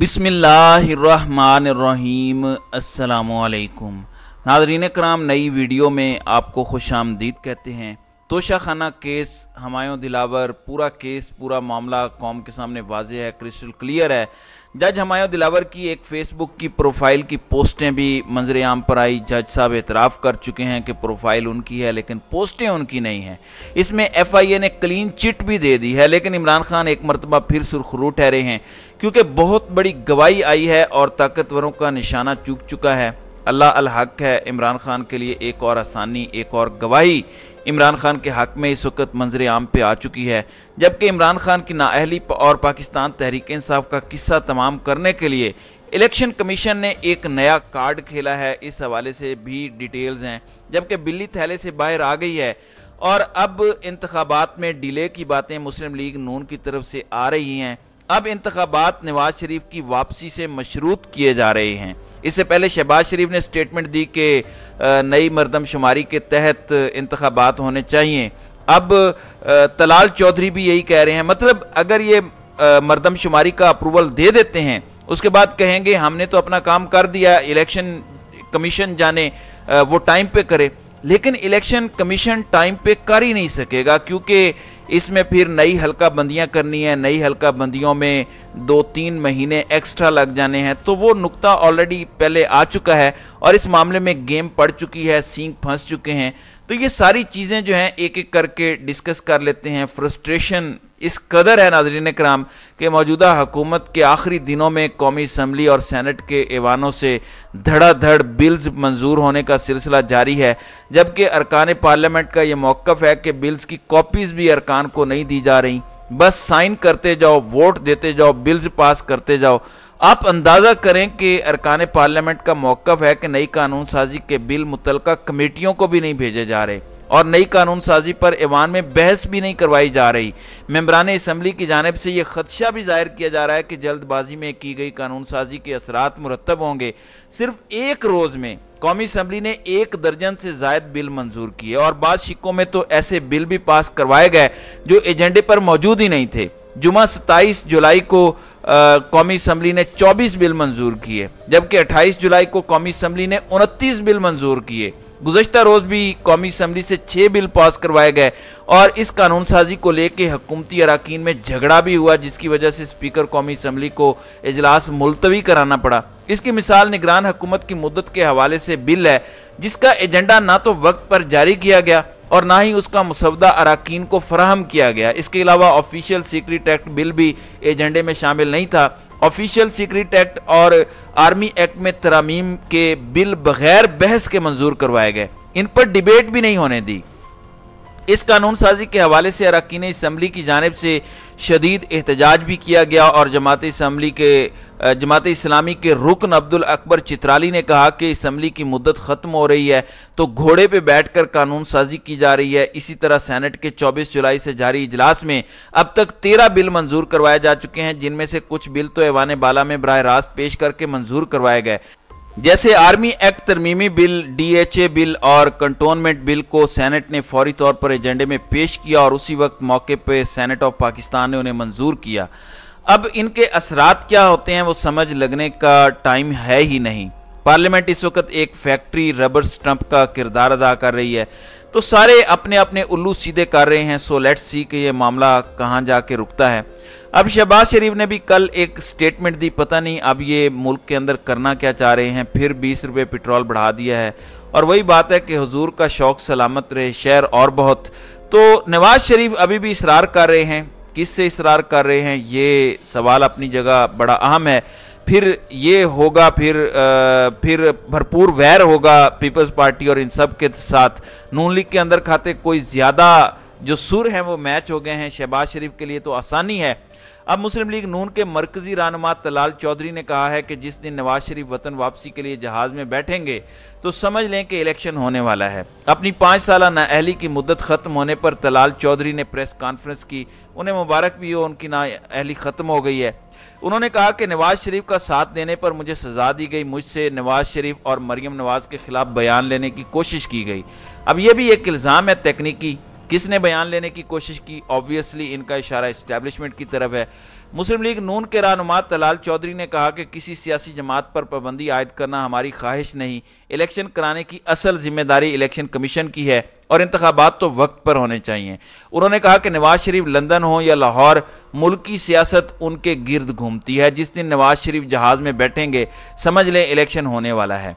बिसमीम अल्लाम नादरीन कराम नई वीडियो में आपको खुश आमदीद कहते हैं। तोशा खाना केस, हमायों दिलावर, पूरा केस, पूरा मामला कौम के सामने वाज है क्रिस्टल क्लियर है। जज हमायों दिलावर की एक फ़ेसबुक की प्रोफ़ाइल की पोस्टें भी मंजर आम पर आई। जज साहब एतराफ़ कर चुके हैं कि प्रोफ़ाइल उनकी है, लेकिन पोस्टें उनकी नहीं हैं। इसमें एफ़ आई ए ने क्लीन चिट भी दे दी है, लेकिन इमरान खान एक मरतबा फिर सुरखरू ठहरे हैं, क्योंकि बहुत बड़ी गवाही आई है और ताकतवरों का निशाना चूक चुका है। अल्लाह अल हक है इमरान खान के लिए एक और आसानी, एक और गवाही। इमरान खान के हक में इस वक्त मंजर आम पे आ चुकी है, जबकि इमरान खान की नाअहली और पाकिस्तान तहरीक इंसाफ का किस्सा तमाम करने के लिए इलेक्शन कमीशन ने एक नया कार्ड खेला है। इस हवाले से भी डिटेल्स हैं, जबकि बिल्ली थैले से बाहर आ गई है। और अब इंतबात में डिले की बातें मुस्लिम लीग नून की तरफ़ से आ रही हैं। अब इंतबात नवाज़ शरीफ की वापसी से मशरूत किए जा रहे हैं। इससे पहले शहबाज शरीफ ने स्टेटमेंट दी कि नई मरदमशुमारी के तहत इंतबात होने चाहिए। अब तलाल चौधरी भी यही कह रहे हैं मतलब अगर ये मरदमशुमारी का अप्रूवल दे देते हैं, उसके बाद कहेंगे, हमने तो अपना काम कर दिया, इलेक्शन कमीशन जाने वो टाइम पे करे। लेकिन इलेक्शन कमीशन टाइम पे कर ही नहीं सकेगा, क्योंकि इसमें फिर नई हल्का बंदियाँ करनी है, नई हल्का बंदियों में दो तीन महीने एक्स्ट्रा लग जाने हैं। तो वो नुकता ऑलरेडी पहले आ चुका है और इस मामले में गेम पड़ चुकी है सींग फंस चुके हैं। तो ये सारी चीज़ें जो हैं एक एक करके डिस्कस कर लेते हैं। फ्रस्ट्रेशन इस कदर है नाजरीन कराम कि मौजूदा हुकूमत के आखिरी दिनों में कौमी असम्बली और सैनट के ऐवानों से धड़ाधड़ बिल्स मंजूर होने का सिलसिला जारी है, जबकि अरकान पार्लियामेंट का ये मौक़ है कि बिल्स की कॉपीज़ भी अरकान को नहीं दी जा रही। बस साइन करते जाओ, वोट देते जाओ, बिल्स पास करते जाओ। आप अंदाज़ा करें कि अरकान पार्लियामेंट का मौक़ है कि नई कानून साजी के बिल मुतल कमेटियों को भी नहीं भेजे जा रहे और नई कानून साजी पर ईवान में बहस भी नहीं करवाई जा रही। मेम्बरान इसम्बली की जानब से यह खदशा भी ज़ाहिर किया जा रहा है कि जल्दबाजी में की गई कानून साजी के असरात मुरतब होंगे। सिर्फ़ एक रोज़ में कौमी असम्बली ने एक दर्जन से जायद बिल मंजूर किए और बाद शिकों में तो ऐसे बिल भी पास करवाए गए जो एजेंडे पर मौजूद ही नहीं थे। जुमा सत्ताईस जुलाई को कौमी असम्बली ने 24 बिल मंजूर किए, जबकि 28 जुलाई को कौमी असम्बली ने 29 बिल मंजूर किए। गुजशत रोज़ भी कौमी असम्बली से छः बिल पास करवाए गए और इस कानून साजी को लेकर हकूमती अरकान में झगड़ा भी हुआ, जिसकी वजह से स्पीकर कौमी असम्बली को इजलास मुलतवी कराना पड़ा। इसकी मिसाल निगरान हुकूमत की मुद्दत के हवाले से बिल है, जिसका एजेंडा ना तो वक्त पर जारी किया गया और ना ही उसका मुसवदा अरकान को फराहम किया गया। इसके अलावा ऑफिशियल सीक्रेट एक्ट बिल भी एजेंडे में शामिल नहीं था। ऑफिशियल सीक्रेट एक्ट और आर्मी एक्ट में तरामीम के बिल बगैर बहस के मंजूर करवाए गए। इन पर डिबेट भी नहीं होने दी। इस कानून साजी के हवाले से अरकान इसम्बली की जानब से शदीद एहतजाज भी किया गया और जमात इसम्बली के जमात इस्लामी के रुकन अब्दुल अकबर चित्राली ने कहा कि इसम्बली की मुद्दत ख़त्म हो रही है तो घोड़े पे बैठकर कानून साजी की जा रही है। इसी तरह सैनट के 24 जुलाई से जारी इजलास में अब तक तेरह बिल मंजूर करवाए जा चुके हैं, जिनमें से कुछ बिल तो ऐवान बाला में बरह रास्त पेश करके मंजूर करवाए गए। जैसे आर्मी एक्ट तरमीमी बिल, डीएचए बिल और कंटोनमेंट बिल को सैनेट ने फौरी तौर पर एजेंडे में पेश किया और उसी वक्त मौके पर सैनेट ऑफ़ पाकिस्तान ने उन्हें मंजूर किया। अब इनके असरात क्या होते हैं वो समझ लगने का टाइम है ही नहीं। पार्लियामेंट इस वक्त एक फैक्ट्री रबर स्टंप का किरदार अदा कर रही है। तो सारे अपने अपने उल्लू सीधे कर रहे हैं सो लेट्स सी कि ये मामला कहाँ जाके रुकता है। अब शहबाज शरीफ ने भी कल एक स्टेटमेंट दी, पता नहीं अब ये मुल्क के अंदर करना क्या चाह रहे हैं, फिर बीस रुपये पेट्रोल बढ़ा दिया है। और वही बात है कि हजूर का शौक सलामत रहे, शहर और बहुत। तो नवाज़ शरीफ अभी भी इसरार कर रहे हैं। किस से इसरार कर रहे हैं, ये सवाल अपनी जगह बड़ा अहम है। फिर ये होगा फिर आ, फिर भरपूर वैर होगा पीपल्स पार्टी और इन सब के साथ। नून लीग के अंदर खाते कोई ज़्यादा जो सुर हैं वो मैच हो गए हैं शहबाज शरीफ के लिए तो आसानी है। अब मुस्लिम लीग नून के मरकजी रहनुमा तलाल चौधरी ने कहा है कि जिस दिन नवाज़ शरीफ वतन वापसी के लिए जहाज़ में बैठेंगे तो समझ लें कि इलेक्शन होने वाला है। अपनी पाँच साल नाअहली की मुद्दत ख़त्म होने पर तलाल चौधरी ने प्रेस कॉन्फ्रेंस की। उन्हें मुबारक भी हो उनकी नाअहली ख़त्म हो गई है। उन्होंने कहा कि नवाज़ शरीफ का साथ देने पर मुझे सजा दी गई, मुझसे नवाज़ शरीफ और मरियम नवाज़ के खिलाफ बयान लेने की कोशिश की गई। अब यह भी एक इल्ज़ाम है तकनीकी किसने बयान लेने की कोशिश की? ऑब्वियसली इनका इशारा इस्टेब्लिशमेंट की तरफ़ है। मुस्लिम लीग नून के रहनुमा तलाल चौधरी ने कहा कि किसी सियासी जमात पर पाबंदी आयद करना हमारी ख्वाहिश नहीं। इलेक्शन कराने की असल ज़िम्मेदारी इलेक्शन कमीशन की है और इंतबात तो वक्त पर होने चाहिए। उन्होंने कहा कि नवाज़ शरीफ लंदन हो या लाहौर, मुल्क सियासत उनके गिर्द घूमती है। जिस दिन नवाज़ शरीफ जहाज़ में बैठेंगे, समझ लें इलेक्शन होने वाला है।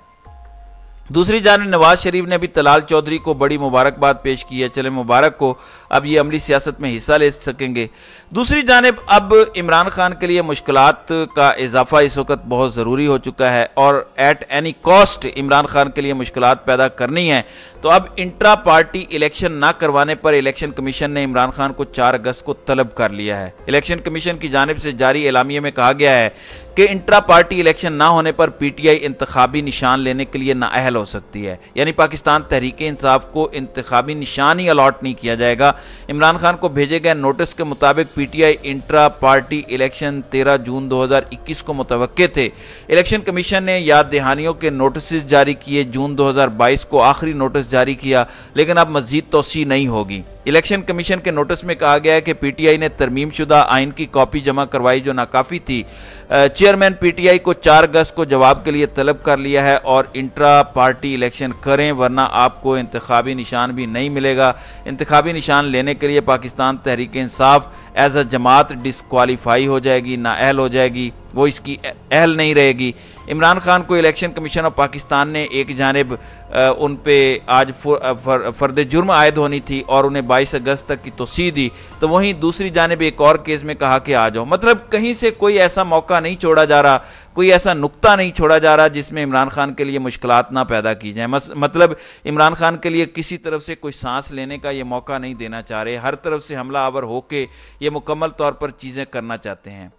दूसरी जानब, नवाज़ शरीफ ने भी तलाल चौधरी को बड़ी मुबारकबाद पेश की है। चले मुबारक को अब ये अमली सियासत में हिस्सा ले सकेंगे। दूसरी जानब, अब इमरान खान के लिए मुश्किल का इजाफा इस वक्त बहुत ज़रूरी हो चुका है और at any cost Imran Khan के लिए मुश्किल पैदा करनी है। तो अब इंट्रा पार्टी इलेक्शन ना करवाने पर इलेक्शन कमीशन ने इमरान खान को चार अगस्त को तलब कर लिया है। इलेक्शन कमीशन की जानब से जारी एलामिया में कहा गया है कि इंट्रा पार्टी इलेक्शन ना होने पर पीटीआई इंतबी निशान लेने के लिए नाअहल हो सकती है। यानी पाकिस्तान तहरीक इंसाफ को इंतबी निशान ही अलॉट नहीं किया जाएगा। इमरान खान को भेजे गए नोटिस के मुताबिक पीटीआई इंट्रा पार्टी इलेक्शन तेरह जून दो हज़ार इक्कीस को मुतव थे। इलेक्शन कमीशन ने याद दहानियों के नोटिस जारी किए। जून दो हज़ार बाईस को आखिरी नोटिस जारी किया। लेकिन अब मजीद तोसी नहीं होगी। इलेक्शन कमीशन के नोटिस में कहा गया है कि पीटीआई ने तरमीम शुदा आइन की कॉपी जमा करवाई जो नाकाफ़ी थी। चेयरमैन पीटीआई को चार अगस्त को जवाब के लिए तलब कर लिया है और इंट्रा पार्टी इलेक्शन करें, वरना आपको इंतबी निशान भी नहीं मिलेगा। इंतबी निशान लेने के लिए पाकिस्तान तहरीक इंसाफ एज अ जमात डिसक्वालीफाई हो जाएगी, नाअहल हो जाएगी, वो इसकी अहल नहीं रहेगी। इमरान खान को इलेक्शन कमीशन ऑफ़ पाकिस्तान ने एक जानब उन पर आज फर्द जुर्म आयद होनी थी और उन्हें 22 अगस्त तक की तोसी दी। तो वहीं दूसरी जानब एक और केस में कहा कि आ जाओ। मतलब कहीं से कोई ऐसा मौका नहीं छोड़ा जा रहा, कोई ऐसा नुकता नहीं छोड़ा जा रहा जिसमें इमरान खान के लिए मुश्किल ना पैदा की जाए। मतलब इमरान खान के लिए किसी तरफ़ से कोई सांस लेने का ये मौका नहीं देना चाह रहे। हर तरफ़ से हमला आवर होकर ये मुकम्मल तौर पर चीज़ें करना चाहते हैं।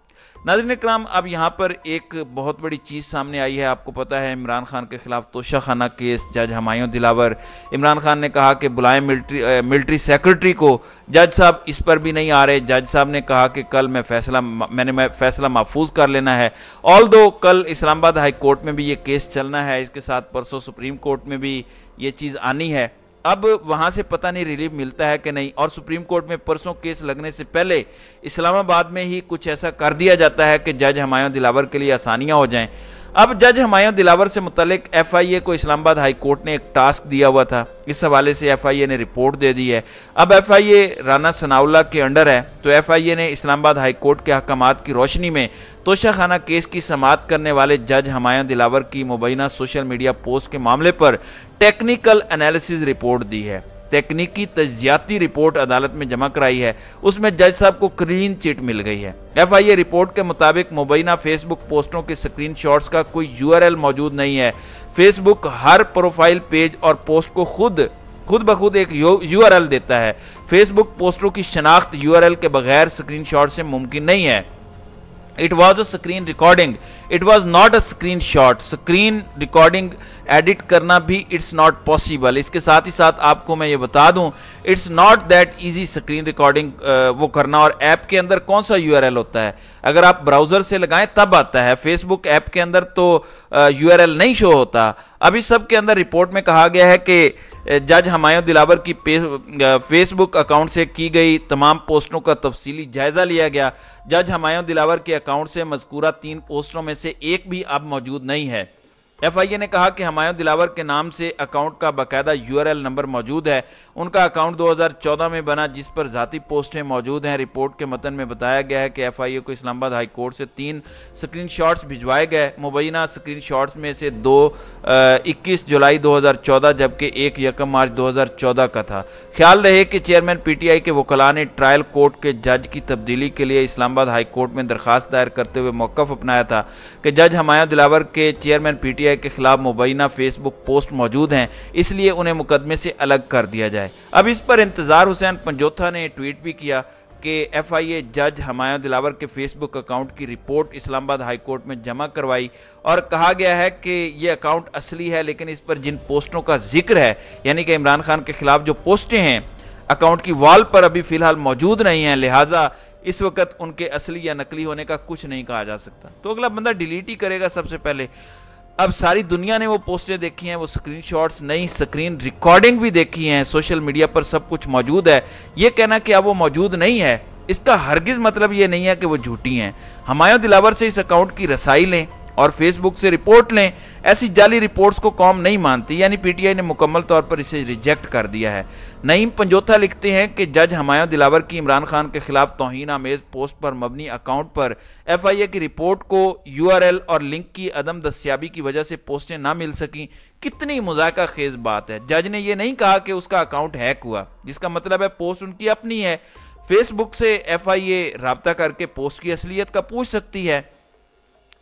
नाजरन कराम अब यहाँ पर एक बहुत बड़ी चीज़ सामने आई है। आपको पता है इमरान खान के खिलाफ तोशा खाना केस, जज हमायूं दिलावर। इमरान खान ने कहा कि बुलाएँ मिलिट्री मिलिट्री सेक्रेटरी को। जज साहब इस पर भी नहीं आ रहे। जज साहब ने कहा कि कल मैं फैसला, मैंने, मैं फैसला महफूज कर लेना है। ऑल दो कल इस्लामाबाद हाई कोर्ट में भी ये केस चलना है। इसके साथ परसों सुप्रीम कोर्ट में भी ये चीज़ आनी है। अब वहाँ से पता नहीं रिलीफ मिलता है कि नहीं। और सुप्रीम कोर्ट में परसों केस लगने से पहले इस्लामाबाद में ही कुछ ऐसा कर दिया जाता है कि जज हमायों दिलावर के लिए आसानियाँ हो जाएँ। अब जज हमायूं दिलावर से मुतलिक एफआईए को इस्लामाबाद हाई कोर्ट ने एक टास्क दिया हुआ था। इस हवाले से एफआईए ने रिपोर्ट दे दी है। अब एफआईए राना सनाउल्ला के अंडर है तो एफआईए ने इस्लामाबाद हाई कोर्ट के अहकाम की रोशनी में तोशा खाना केस की समात करने वाले जज हमायूं दिलावर की मुबैना सोशल मीडिया पोस्ट के मामले पर टेक्निकल एनालिसिस रिपोर्ट दी है। तकनीकी तजियाती रिपोर्ट अदालत में जमा कराई है। उसमें जज साहब को क्लीन चिट मिल गई है। एफ़ आई ए रिपोर्ट के मुताबिक मुबैना फेसबुक पोस्टों के स्क्रीन शॉट्स का कोई यूआरएल मौजूद नहीं है। फेसबुक हर प्रोफ़ाइल पेज और पोस्ट को खुद खुद ब खुद एक यूआरएल देता है। फेसबुक पोस्टों की शनाख्त यू के बगैर स्क्रीन शॉट से मुमकिन नहीं है। Was a screen recording it was not a screen shot screen recording edit करना भी इट्स नॉट पॉसिबल इसके साथ ही साथ आपको मैं ये बता दूँ it's not that easy screen recording वो करना और ऐप के अंदर कौन सा URL होता है? अगर आप ब्राउज़र से लगाएँ तब आता है। फेसबुक ऐप के अंदर तो यू uh, नहीं शो होता। अभी सब के अंदर रिपोर्ट में कहा गया है कि जज हमायूं दिलावर की फेसबुक अकाउंट से की गई तमाम पोस्टों का तफसीली जायज़ा लिया गया। जज हमायूं दिलावर के अकाउंट से मजकूरा तीन पोस्टों में से एक भी अब मौजूद नहीं है। एफ़ आई ए ने कहा कि हमायूं दिलावर के नाम से अकाउंट का बाकायदा यू नंबर मौजूद है। उनका अकाउंट 2014 में बना, जिस पर जाती पोस्टें मौजूद हैं। रिपोर्ट के मतन में बताया गया है कि एफ़ आई ए को इस्लामाबाद हाई कोर्ट से तीन स्क्रीन शॉट्स भिजवाए गए। मुबैना स्क्रीन शॉट्स में से दो इक्कीस जुलाई 2014 जबकि एक यकम मार्च 2014 का था। ख्याल रहे कि चेयरमैन पी टी आई के वकला ने ट्रायल कोर्ट के जज की तब्दीली के लिए इस्लामाबाद हाई कोर्ट में दरखास्त दायर करते हुए मौकफ अपनाया था कि जज हमायूं दिलावर के चेयरमैन पी टी आई के खिलाफ मुबैना फेसबुक पोस्ट मौजूद हैं, इसलिए उन्हें मुकदमे से अलग कर दिया जाए। अब इस पर इंतज़ार हुसैन पंजोथा ने ट्वीट भी किया कि एफ़ आई ए जज हमायूं दिलावर के फेसबुक अकाउंट की रिपोर्ट इस्लामाबाद हाई कोर्ट में जमा करवाई और कहा गया है कि ये अकाउंट असली है, लेकिन इस पर जिन पोस्टों का ज़िक्र है, यानी कि इमरान खान के खिलाफ जो पोस्टें हैं अकाउंट की वॉल पर अभी फ़िलहाल मौजूद नहीं है, लिहाजा इस वक्त उनके असली या नकली होने का कुछ नहीं कहा जा सकता। तो अगला बंदा डिलीट ही करेगा सबसे पहले। अब सारी दुनिया ने वो पोस्टें देखी हैं, वो स्क्रीनशॉट्स नई स्क्रीन रिकॉर्डिंग भी देखी हैं सोशल मीडिया पर सब कुछ मौजूद है। ये कहना कि अब वो मौजूद नहीं है, इसका हरगिज़ मतलब ये नहीं है कि वो झूठी हैं। हमायों दिलावर से इस अकाउंट की रसाई लें। और फेसबुक से रिपोर्ट लें, ऐसी जाली रिपोर्ट्स को कौम नहीं मानती, यानी पीटीआई ने मुकम्मल तौर पर इसे रिजेक्ट कर दिया है। नईम पंजोथा लिखते हैं कि जज हमायों दिलावर की इमरान खान के खिलाफ तोहन आमेज पोस्ट पर मबनी अकाउंट पर एफआईए की रिपोर्ट को यूआरएल और लिंक की अदम दस्याबी की वजह से पोस्टें ना मिल सकी। कितनी मजाका खेज बात है। जज ने यह नहीं कहा कि उसका अकाउंट हैक हुआ, जिसका मतलब है पोस्ट उनकी अपनी है। फेसबुक से एफ़ आई करके पोस्ट की असलियत का पूछ सकती है।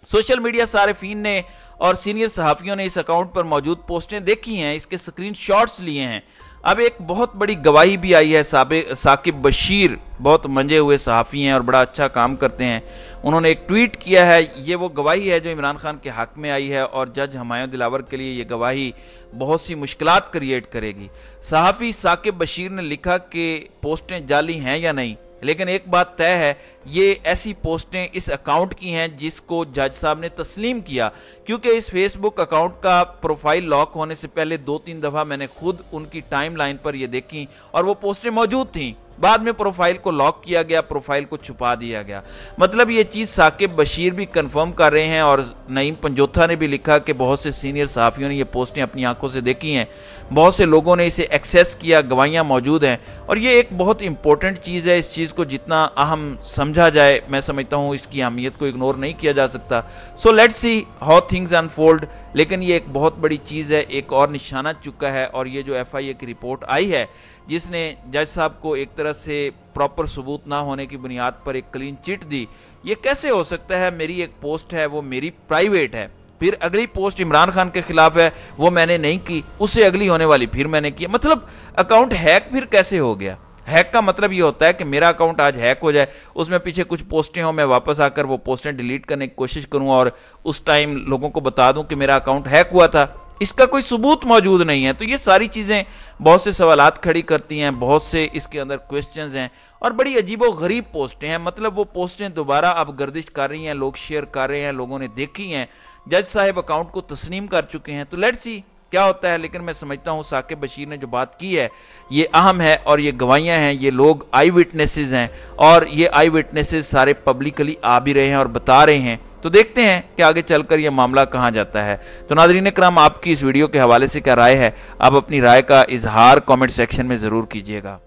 सोशल मीडिया सार्फिन ने और सीनियर सहाफ़ियों ने इस अकाउंट पर मौजूद पोस्टें देखी हैं, इसके स्क्रीन लिए हैं। अब एक बहुत बड़ी गवाही भी आई है साकिब बशीर, बहुत मंजे हुए सहाफ़ी हैं और बड़ा अच्छा काम करते हैं। उन्होंने एक ट्वीट किया है, ये वो गवाही है जो इमरान खान के हक में आई है और जज हमायों दिलावर के लिए ये गवाही बहुत सी मुश्किल क्रिएट करेगी। सहाफ़ी साकिब बशीर ने लिखा कि पोस्टें जाली हैं या नहीं, लेकिन एक बात तय है ये ऐसी पोस्टें इस अकाउंट की हैं जिसको जज साहब ने तस्लीम किया, क्योंकि इस फेसबुक अकाउंट का प्रोफ़ाइल लॉक होने से पहले दो तीन दफ़ा मैंने खुद उनकी टाइम लाइन पर ये देखी और वो पोस्टें मौजूद थी। बाद में प्रोफ़ाइल को लॉक किया गया, प्रोफ़ाइल को छुपा दिया गया। मतलब ये चीज़ साकिब बशीर भी कंफर्म कर रहे हैं और नईम पंजोथा ने भी लिखा कि बहुत से सीनियर सहाफ़ियों ने ये पोस्टें अपनी आँखों से देखी हैं। बहुत से लोगों ने इसे एक्सेस किया, गवाहियाँ मौजूद हैं। और ये एक बहुत इंपॉर्टेंट चीज़ है, इस चीज़ को जितना अहम समझा जाए, मैं समझता हूँ इसकी अहमियत को इग्नोर नहीं किया जा सकता। So let's see how things unfold लेकिन ये एक बहुत बड़ी चीज़ है, एक और निशाना चुका है और ये जो एफ़ आई ए की रिपोर्ट आई है, जिसने जज साहब को एक तरह से प्रॉपर सबूत ना होने की बुनियाद पर एक क्लीन चिट दी। ये कैसे हो सकता है? मेरी एक पोस्ट है, वो मेरी प्राइवेट है। फिर अगली पोस्ट इमरान खान के खिलाफ है, वो मैंने नहीं की उससे अगली होने वाली फिर मैंने की मतलब अकाउंट हैक फिर कैसे हो गया? हैक का मतलब ये होता है कि मेरा अकाउंट आज हैक हो जाए, उसमें पीछे कुछ पोस्टें हो, मैं वापस आकर वो पोस्टें डिलीट करने की कोशिश करूँ और उस टाइम लोगों को बता दूँ कि मेरा अकाउंट हैक हुआ था। इसका कोई सबूत मौजूद नहीं है। तो ये सारी चीज़ें बहुत से सवालात खड़ी करती हैं, बहुत से इसके अंदर क्वेश्चन हैं और बड़ी अजीब गरीब पोस्टें हैं। मतलब वो पोस्टें दोबारा अब गर्दिश कर रही हैं, लोग शेयर कर रहे हैं, लोगों ने देखी हैं। जज साहब अकाउंट को तस्लीम कर चुके हैं। तो लेट्स सी क्या होता है? लेकिन मैं समझता हूँ, साकिब बशीर ने जो बात की है, ये अहम है और ये गवाहियाँ हैं, ये लोग आई विटनेसेस हैं और ये आई विटनेसेस सारे पब्लिकली आ भी रहे हैं और बता रहे हैं। तो देखते हैं कि आगे चलकर यह मामला कहाँ जाता है। तो नादरीन कराम आपकी इस वीडियो के हवाले से क्या राय है? आप अपनी राय का इजहार कमेंट सेक्शन में ज़रूर कीजिएगा।